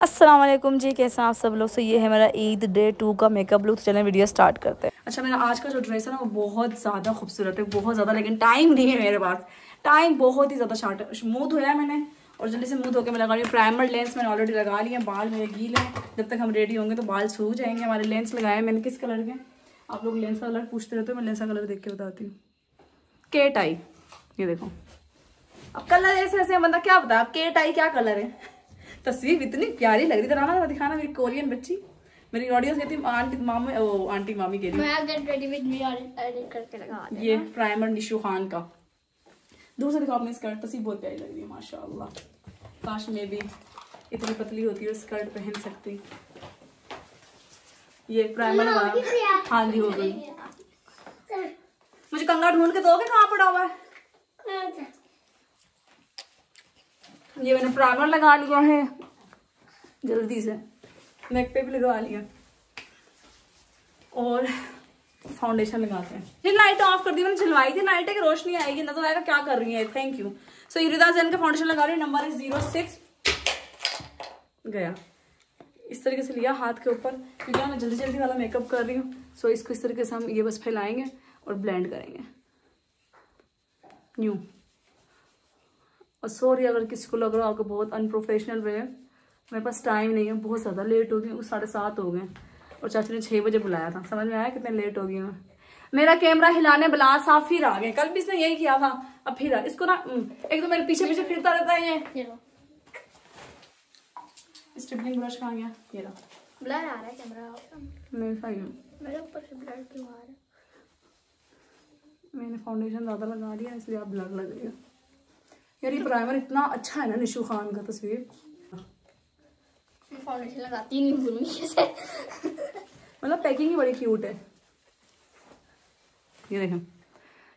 वालेकुम जी, कैसे आप सब लोग? से ये है मेरा ईद डे टू का मेकअप लुक चलें वीडियो स्टार्ट करते हैं। अच्छा मेरा आज का जो ड्रेस है ना, वो बहुत ज़्यादा खूबसूरत है, बहुत ज़्यादा, लेकिन टाइम नहीं है मेरे पास। टाइम बहुत ही ज़्यादा शार्ट है। मुँह धोया मैंने, और जल्दी से मुँह धो के मैं लगा रही हूँ। प्राइमर लेंस मैंने ऑलरेडी लगा लिया बाल मेरे गीले हैं। जब तक हम रेडी होंगे तो बाल सूख जाएँगे। हमारे लेंस लगाए मैंने किस कलर के? आप लोग लेंस का कलर पूछते रहते हो, मैं लेंस का कलर देख के बताती हूँ। केट आई ये देखो। अब कलर ऐसे ऐसे बंदा क्या बताया अब केट आई क्या कलर है? तस्वीर इतनी प्यारी लग रही थी दिखाना मेरी कोरियन बच्ची। मेरी ऑडियंस कहती आंटी मामी ओ आंटी मामी के लिए। ये प्राइमर निशु खान का। दूर से दिखाओ अपनी स्कर्ट तस्वीर बहुत प्यारी लग रही है माशाल्लाह। काश में भी इतनी पतली होती है स्कर्ट पहन सकती। ये प्राइमर वाला। हाँ जी हो? गई। मुझे कंगा ढूंढ के दोगे कहाँ पड़ा हुआ है? ये मैंने प्राइमर लगा लिया है। जल्दी से। नेक पे भी लगा लिया। और फाउंडेशन लगाते हैं। ये लाइट ऑफ़ कर दी। मैंने जलवाई थी। लाइट की रोशनी आएगी। नज़र आएगा, क्या कर रही है? थैंक यू सो युरिदा जैन का फाउंडेशन लगा रही हूँ। नंबर है ज़ीरो सिक्स गया। इस तरीके से लिया हाथ के ऊपर। क्योंकि मैं जल्दी जल्दी वाला मेकअप कर रही हूँ। सो इसको इस तरीके से हम ये बस फैलाएँगे और ब्लेंड करेंगे। न्यू और सॉरी अगर किसी को लग रहा हो आपको बहुत अनप्रोफेशनल वे मेरे पास टाइम नहीं है बहुत ज़्यादा लेट हो गई हूँ साढ़े सात हो गए और चाची ने छः बजे बुलाया था। समझ में आया कितने लेट हो गई मैं? मेरा कैमरा हिलाने बुला साफ़ फिर आ गए कल भी इसने यही किया था। अब फिर आ इसको ना एक तो मेरे पीछे पीछे फिरता रहता है ये। स्टिपलिंग ब्रश कहाँ गया? ये रहा ब्लर आ रहा है कैमरा मैं सही हूँ। मेरे ऊपर से ब्लर क्यों आ रहा है? मैंने फाउंडेशन ज़्यादा लगा दिया इसलिए आप ब्लर लगेगा। यार ये प्राइमर इतना अच्छा है ना निशु खान का तस्वीर। फाउंडेशन लगाती नहीं भूलूँगी मतलब पैकिंग ही बड़ी क्यूट है। ये देखें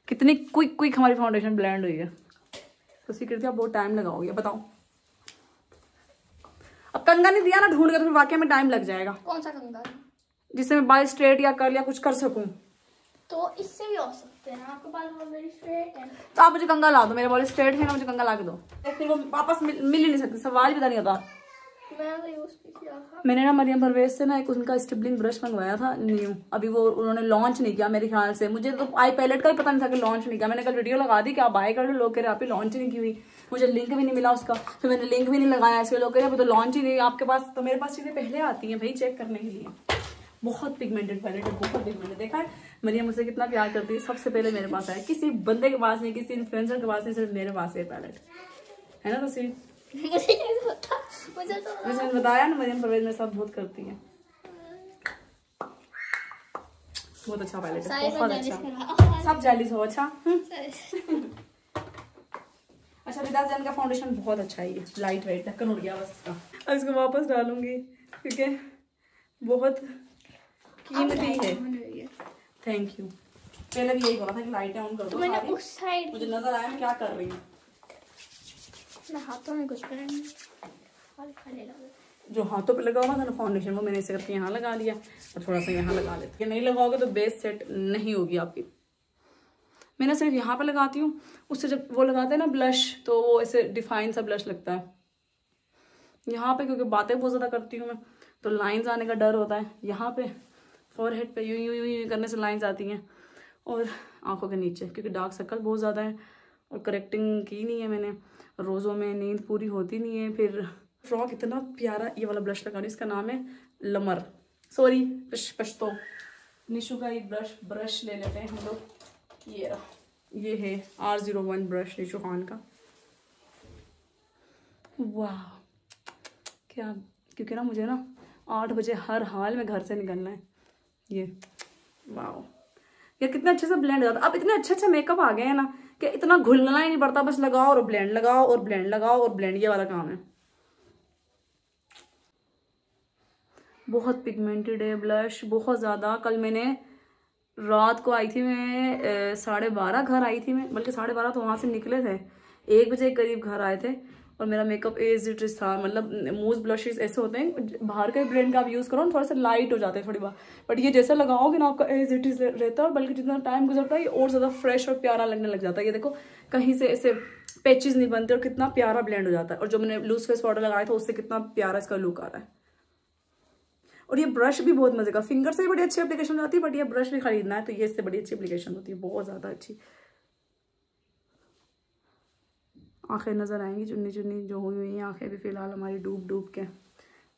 कितनी क्विक क्विक हमारी फाउंडेशन ब्लेंड हुई है। तो सीक्रेट आप बहुत टाइम लगाओगे बताओ। अब कंगा नहीं दिया ना ढूंढ के तो फिर वाकई में टाइम लग जाएगा। कौन सा कंगा? जिससे मैं बाल स्ट्रेट या कर या कुछ कर सकूँ। तो इससे भी हो सकते हैं। आपके बाल ऑलरेडी स्ट्रेट है। तो आप मुझे कंगा ला दो मेरे बाल स्ट्रेट है ना मुझे कंगा ला के दो। फिर वो वापस मिल, मिल ही नहीं सकते सवाल भी नहीं होता। मैंने ना मरियम परवेज से ना एक उनका स्टिबलिंग ब्रश मंगवाया था न्यू। अभी वो उन्होंने लॉन्च नहीं किया मेरे ख्याल से। मुझे तो आई पैलेट का ही पता नहीं था कि लॉन्च नहीं किया। मैंने कल वीडियो लगा दी कि आप बाय कर लो लोग कह रहे आप लॉन्च नहीं की हुई। मुझे लिंक भी नहीं मिला उसका। फिर मैंने लिंक भी नहीं लगाया इसलिए लोग कह रहे तो लॉन्च ही नहीं आपके पास तो मेरे पास चीज़ें पहले आती हैं भाई चेक करने के लिए। बहुत पिगमेंटेड पैलेट है बहुत पिगमेंटेड देखा है? मरियम मुझसे कितना प्यार करती है। सबसे पहले मेरे पास आया। किसी बंदे के पास नहीं किसी इन्फ्लुएंसर के पास नहीं सिर्फ़ मेरे पास है पैलेट है ना तो सिर्फ़ मुझे तो बताया ना मरियम परवेज में सब बहुत करती है। बहुत अच्छा पायलट है बहुत अच्छा। सब जेलिस हो अच्छा? हम्म। अच्छा विदा जैन का फाउंडेशन बहुत अच्छा है। ये लाइट वेट ढक्कन उड़ गया बस इसका। अब इसको वापस डालूँगी क्योंकि बहुत कीमती है। थैंक यू पहले भी यही बोला था कि लाइटें ऑन कर दो मैंने उस साइड मुझे नज़र आया मैं क्या कर रही हूँ। मैं हाथों में कुछ करेंगे। जो हाथों पे लगा हुआ था ना फाउंडेशन वो मैंने इसे करके यहाँ लगा लिया और थोड़ा सा यहाँ लगा लेते नहीं लगाओगे तो बेस सेट नहीं होगी आपकी। मैंने सिर्फ़ यहाँ पे लगाती हूँ। उससे जब वो लगाते हैं ना ब्लश तो वो ऐसे डिफाइन सा ब्लश लगता है। यहाँ पे क्योंकि बातें बहुत ज़्यादा करती हूँ मैं तो लाइंस आने का डर होता है। यहाँ पे फोर हेड पे यूँ यूँ यूँ यूँ करने से लाइंस आती हैं और आँखों के नीचे, क्योंकि डार्क सर्कल बहुत ज़्यादा है और करेक्टिंग की नहीं है मैंने। रोज़ों में नींद पूरी होती नहीं है, फिर फ्रॉक इतना प्यारा, ये वाला ब्रश लगा इसका नाम है लमर सॉरी पश्तो निशु का एक ब्रश ब्रश ले लेते हैं हम लोग। ये रहा। ये है R zero one brush Nishu Khan का। वाह क्या, क्योंकि ना मुझे ना आठ बजे हर हाल में घर से निकलना है। ये। वाह यार, कितने अच्छे से ब्लेंड हो जाता अब इतने अच्छे अच्छे मेकअप आ गए हैं ना कि इतना घुलना ही नहीं पड़ता, बस लगाओ और ब्लेंड लगाओ और ब्लेंड लगाओ और ब्लेंड ये वाला काम है। बहुत पिगमेंटेड है ब्लश बहुत ज़्यादा। कल मैंने रात को आई थी मैं साढ़े बारह घर आई थी मैं, बल्कि साढ़े बारह तो वहाँ से निकले थे। एक बजे करीब घर आए थे। और मेरा मेकअप एज इट इज़ था। मतलब मूज ब्लशेस ऐसे होते हैं, बाहर के ब्रांड का आप यूज़ करो ना, थोड़ा सा लाइट हो जाते हैं थोड़ी बार बट ये जैसा लगाओगे ना आपका एज इट इज़ रहता है और बल्कि जितना टाइम गुजरता है, ये और ज़्यादा फ्रेश और प्यारा लगने लग जाता है। ये देखो, कहीं से ऐसे पैचेज नहीं बनते और कितना प्यारा ब्लेंड हो जाता है। और जो मैंने लूज फेस पाउडर लगाया था, उससे कितना प्यारा इसका लुक आ रहा है। और ये ब्रश भी बहुत मज़े का। फिंगर से भी बड़ी अच्छी एप्लीकेशन हो जाती है बट ये ब्रश भी खरीदना है तो ये इससे बड़ी अच्छी एप्लीकेशन होती है, बहुत ज़्यादा अच्छी। आँखें नज़र आएँगी चुन्नी चुन्नी जो हुई हुई हैं, आँखें भी फ़िलहाल हमारी डूब डूब के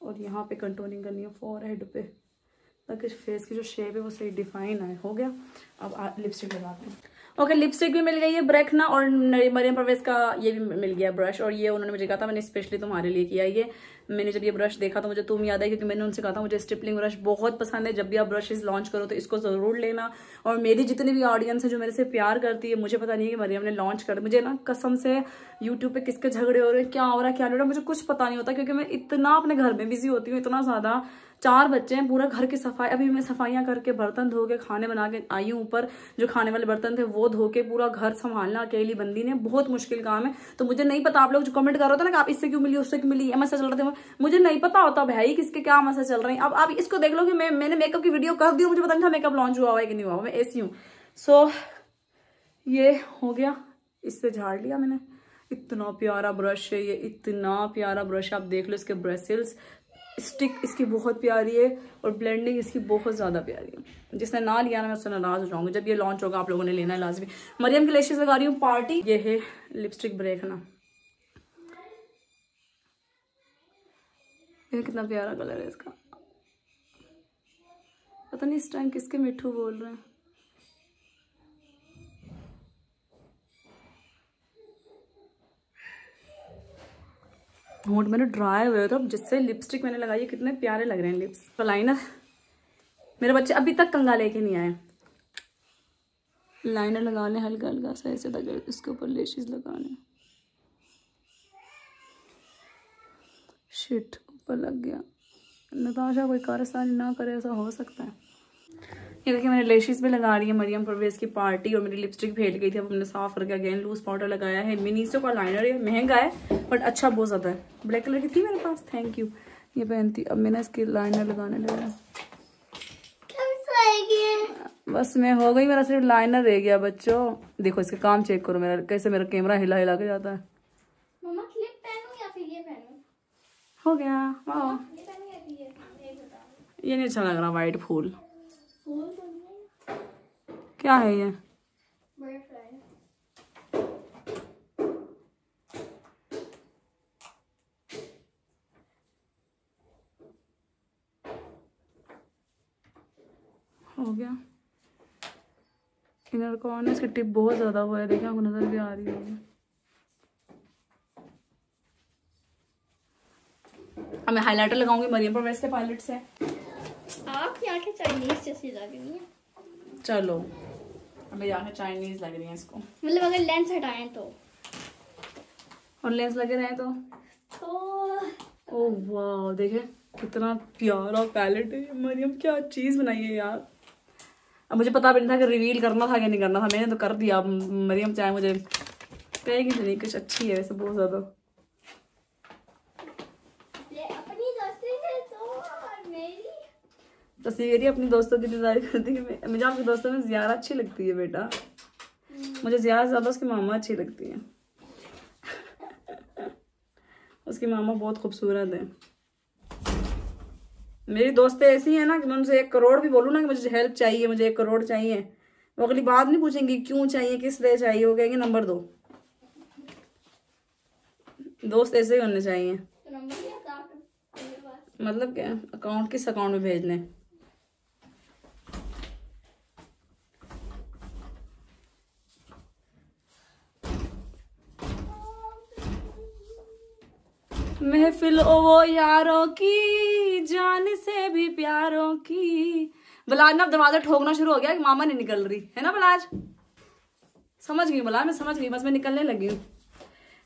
और यहाँ पे कंटोनिंग करनी है फोर हेड पे, ताकि फेस की जो शेप है वो सही डिफाइन आए। हो गया? अब लिपस्टिक लगाते हैं। ओके लिपस्टिक भी मिल गई है ब्रेकना और मरियम परवेज का ये भी मिल गया ब्रश और ये उन्होंने मुझे कहा था, मैंने स्पेशली तुम्हारे लिए किया ये। मैंने जब ये ब्रश देखा तो मुझे तुम याद है, क्योंकि मैंने उनसे कहा था, मुझे स्टिपलिंग ब्रश बहुत पसंद है, जब भी आप ब्रशेज लॉन्च करो तो इसको ज़रूर लेना। और मेरी जितनी भी ऑडियंस है जो मेरे से प्यार करती है, मुझे पता नहीं है कि मरियम ने लॉन्च कर मुझे ना कसम से यूट्यूब पे किसके झगड़े हो रहे हैं, क्या हो रहा है, क्या हो रहा है, मुझे कुछ पता नहीं होता, क्योंकि मैं इतना अपने घर में बिज़ी होती हूँ, इतना ज़्यादा चार बच्चे हैं, पूरा घर की सफ़ाई, अभी मैं सफाइयाँ करके बर्तन धो के खाने बना के आई हूँ ऊपर, जो खाने वाले बर्तन थे वो धो के पूरा घर संभालना, अकेली बंदी ने, बहुत मुश्किल काम है। तो मुझे नहीं पता आप लोग जो कमेंट कर रहे थे ना कि आप इससे क्यों मिली, उससे क्यों मिली मैसेज चल रहे थे, मुझे नहीं पता होता भाई किसके क्या मैसेज चल रहे हैं। अब आप इसको देख लो कि मैं, मैंने मेकअप की वीडियो कर दी, मुझे पता नहीं था मेकअप लॉन्च हुआ हुआ है कि नहीं हुआ मैं ऐसी हूँ। सो ये हो गया, इससे झाड़ लिया मैंने। इतना प्यारा ब्रश है, ये इतना प्यारा ब्रश आप देख लो इसके ब्रशल्स स्टिक इसकी बहुत प्यारी है और ब्लेंडिंग इसकी बहुत ज़्यादा प्यारी है। जिसने ना लिया ना मैं उससे नाराज़ हो जाऊँगी। जब ये लॉन्च होगा, आप लोगों ने लेना है लाजमी। मरियम की लेशेज लगा रही हूँ पार्टी ये है लिपस्टिक ब्रेक ना? ये कितना प्यारा कलर है इसका। पता नहीं इस टाइम किसके मिठू बोल रहे हैं। होंठ मेरे ड्राई हुए तो जिससे लिपस्टिक मैंने लगाई, कितने प्यारे लग रहे हैं लिप्स तो लाइनर मेरे बच्चे अभी तक कंगा लेके नहीं आए। लाइनर लगाने, हल्का हल्का सा ऐसे लगे इसके ऊपर लेशिस लगाने। शिट ऊपर लग गया। नताशा कोई कारस्तानी ना करे, ऐसा हो सकता है। ये देखिए मैंने लेशिस भी लगा रही है मरियम परवेज की पार्टी और मेरी लिपस्टिक फेल गई थी अब हमने साफ़ करके अगेन लूज पाउडर लगाया है। मिनीसो का लाइनर है महँगा है बट अच्छा बहुत ज़्यादा है। ब्लैक कलर की थी मेरे पास? थैंक यू ये पहनती अब मैंने इसकी लाइनर लगाने लगा। बस मैं हो गई मेरा सिर्फ़ लाइनर रह गया बच्चों। देखो इसका काम चेक करो मेरा कैसे मेरा कैमरा हिला हिला के जाता है। मम्मा क्लिप पहनूं या फिर ये पहनूं? हो गया। वाह। ये नहीं अच्छा लग रहा वाइट फूल। क्या है ये? हो गया। इनर कॉर्नर इसकी टिप बहुत ज़्यादा हुआ है। देखिए आपको नज़र भी आ रही होगी। अब मैं हाइलाइटर लगाऊँगी मरियम पर वैसे पायलट से। आपकी आँखें चाइनीज़ जैसी लग रही हैं। चलो। मेरी आँखें चाइनीज़ लग रही हैं इसको। मतलब अगर लेंस हटाएँ तो। और लेंस लगे रहे तो? तो ओह वाह देखे कितना प्यारा पैलेट है। मरियम क्या चीज़ बनाई है यार। अब मुझे पता भी नहीं था कि रिवील करना था कि नहीं करना था। मैंने तो कर दिया। मरियम चाहे मुझे कहेगी नहीं कुछ अच्छी है वैसे बहुत ज़्यादा ये अपनी दोस्ती है तो और मेरी तस्वीर अपनी दोस्तों की डिज़ाइन करती है मुझे आपके दोस्तों में ज़्यादा अच्छी लगती है बेटा। मुझे ज़्यादा से ज़्यादा उसकी मामा अच्छी लगती है। उसकी मामा बहुत खूबसूरत है। मेरी दोस्तें ऐसी हैं ना कि मैं उनसे एक करोड़ भी बोलूँ ना कि मुझे हेल्प चाहिए मुझे एक करोड़ चाहिए। वो अगली बात नहीं पूछेंगी क्यों चाहिए किस लिए चाहिए? वो कहेंगे नंबर दो। दोस्त ऐसे ही होने चाहिए। तो मतलब क्या? अकाउंट किस अकाउंट में भेजने महफिल ओ वो यारों की, जान से भी प्यारों की। बलाज ना दरवाज़ा ठोकना शुरू हो गया, कि मामा नहीं निकल रही। है ना बलाज? समझ गई बलाज मैं समझ गई, बस मैं निकलने लगी हूँ।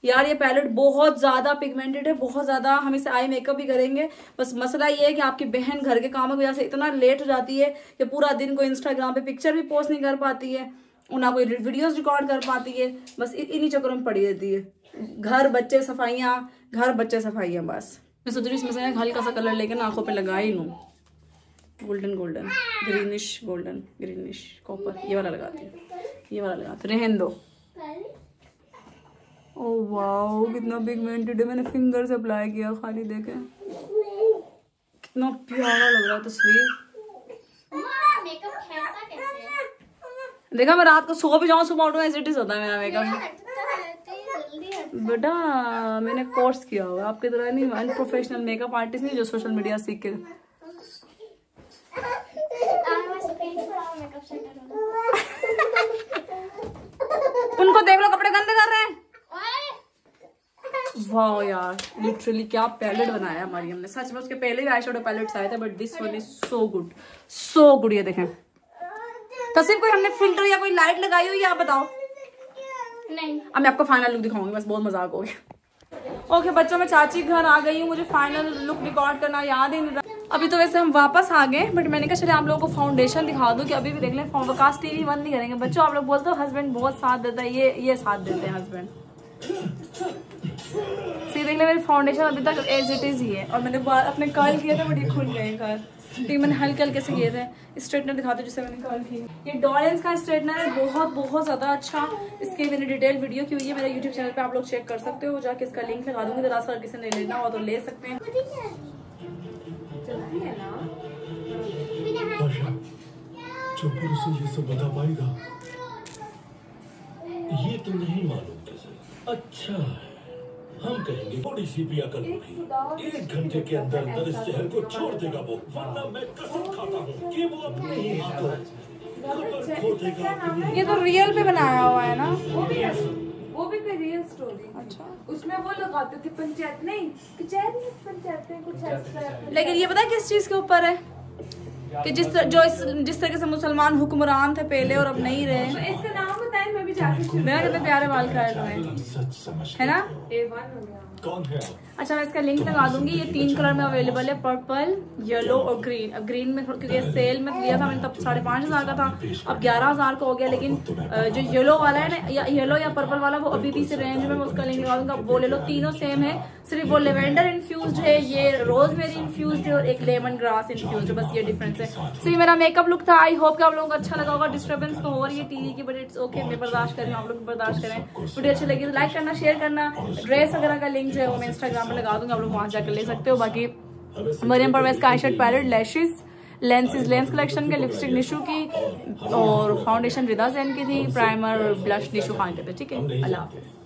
यार, ये पैलेट बहुत ज़्यादा पिगमेंटेड है, बहुत ज़्यादा हम इसे आई मेकअप भी करेंगे। बस मसला ये है कि आपकी बहन घर के कामों की वजह से इतना लेट हो जाती है कि पूरा दिन कोई इंस्टाग्राम पे पिक्चर भी पोस्ट नहीं कर पाती है, ना कोई वीडियोस रिकॉर्ड कर पाती है। बस इन्हीं चक्करों में पड़ी रहती है। घर, बच्चे, सफाइयाँ, घर, बच्चे, सफाइयाँ, बस। मैं सोच रही हूँ इसमें से हल्का सा कलर लेके ना आँखों पे लगा ही लूँ। Golden golden greenish golden greenish copper ये वाला लगाती हूँ। ये वाला लगाती रहन दो। ओ वाओ कितना पिगमेंटेड है मैंने फिंगर से अप्लाई किया, खाली देखे। कितना प्यारा लग रहा तस्वीर है देखा, मैं रात को सो भी जाऊँ, सुबह उठूँ इट होता है मेरा मेकअप हटता रहता है जल्दी हटता बेटा, मैंने कोर्स किया हुआ आपकी तरह नहीं अनप्रोफेशनल मेकअप आर्टिस्ट नहीं, जो सोशल मीडिया सीख के उनको देख लो, कपड़े गंदे कर रहे हैं। वाह यार लिटरली क्या पैलेट बनाया हमारी मरियम ने सच में उसके पहले भी आई पैलेट्स आए थे but this one is so good so good ये देखें। तस्वीर कोई हमने फ़िल्टर या कोई लाइट लगाई हुई आप बताओ। नहीं। अब मैं आपको फाइनल लुक दिखाऊँगी, बस बहुत मज़ाक हो गया। ओके बच्चों, मैं चाची घर आ गई हूँ, मुझे फाइनल लुक रिकॉर्ड करना याद ही नहीं रहा। अभी तो वैसे हम वापस आ गए बट मैंने कहा, चले, आप लोगों को फाउंडेशन दिखा दूँ कि अभी भी देख लें वकास टीवी बंद नहीं करेंगे। बच्चों, आप लोग बोलते हो हस्बैंड बहुत साथ देता है, ये ये साथ देते हैं हस्बैंड सी देख ले, मेरी फाउंडेशन अभी तक एज इट इज़ ही है। और मैंने अपने कर्ल किया था बट ये खुल गए कर्ल ठीक मैंने हल्के हल्के से किए थे स्ट्रेटनर दिखाते जिससे मैंने कर्ल किए ये डॉलेंस का स्ट्रेटनर है, बहुत बहुत ज़्यादा अच्छा। इसकी मैंने डिटेल वीडियो की हुई है, मेरे यूट्यूब चैनल पे आप लोग चेक कर सकते हो। जाके इसका लिंक लगा दूँगी दराज कर किसी ने लेना हो तो ले सकते हैं। पाएगा ये तो नहीं मालूम कैसे अच्छा है। हम कहेंगे थोड़ी सी भी अकल होगी एक घंटे के अंदर अंदर इस शहर को छोड़ देगा वो वरना मैं कसम खाता हूँ कि वो अपने ही हाथों खबर खो देगा ये तो रियल पे बनाया हुआ है ना? वो भी वो भी कोई रियल स्टोरी अच्छा। उसमें वो लगाते थे पंचायत नहीं नहीं पंचायत में कुछ ऐसा लेकिन ये पता है किस चीज़ के ऊपर है? कि जिस तरह जो इस, जिस तरीके से मुसलमान हुक्मरान थे पहले और अब नहीं रहे। इसका नाम बताएँ मैं भी जाके शुरू मेरा कितने प्यारे बाल खाए हुए हैं। है ना? ए हो गया। कौन है? अच्छा मैं इसका लिंक लगा दूँगी। ये तीन कलर में अवेलेबल है पर्पल येलो और ग्रीन अब ग्रीन में थोड़ा- क्योंकि सेल में लिया था मैंने तब साढ़े पाँच हज़ार का था। अब ग्यारह हज़ार का हो गया लेकिन जो येलो वाला है ना या येलो या पर्पल वाला वो अभी भी इस रेंज में मैं उसका लिंक लगा दूँगा। वो ले लो तीनों सेम है। सिर्फ़ वो लेवेंडर इन्फ्यूज है ये रोजमेरी इन्फ्यूज है और एक लेमन ग्रास इन्फ्यूज है बस ये डिफरेंस है। तो ये मेरा मेकअप लुक था। आई होप कि आप लोगों को अच्छा लगा होगा। डिस्टर्बेंस तो हो रही है टीवी की बट इट्स ओके मैं बर्दाश्त करें हूँ आप लोग बर्दाश्त करें। वीडियो अच्छी लगी तो लाइक करना शेयर करना। ड्रेस वगैरह का लिंक जो है वो मैं इंस्टाग्राम पर लगा दूँगा, आप लोग वहाँ जाकर ले सकते हो। बाकी मरियम परवेज का आई shirt palette lashes lenses lens collection के लिपस्टिक निशू की और फाउंडेशन रिदा जैन की थी प्राइमर ब्लश निशू खान के थे, ठीक है? अल्लाह हाफिज